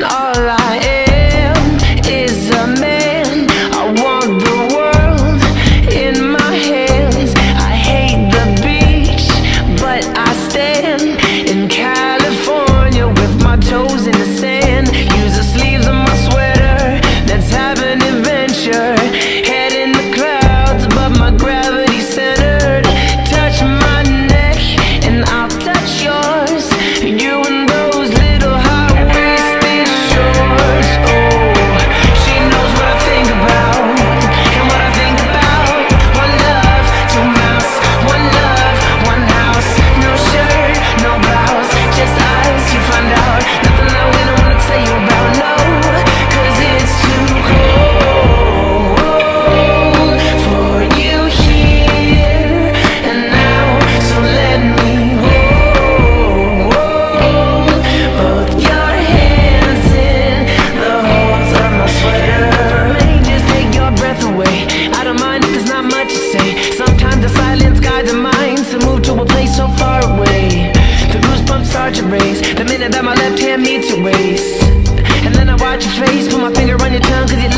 The minute that my left hand meets your waist And then I watch your face Put my finger on your tongue Cause you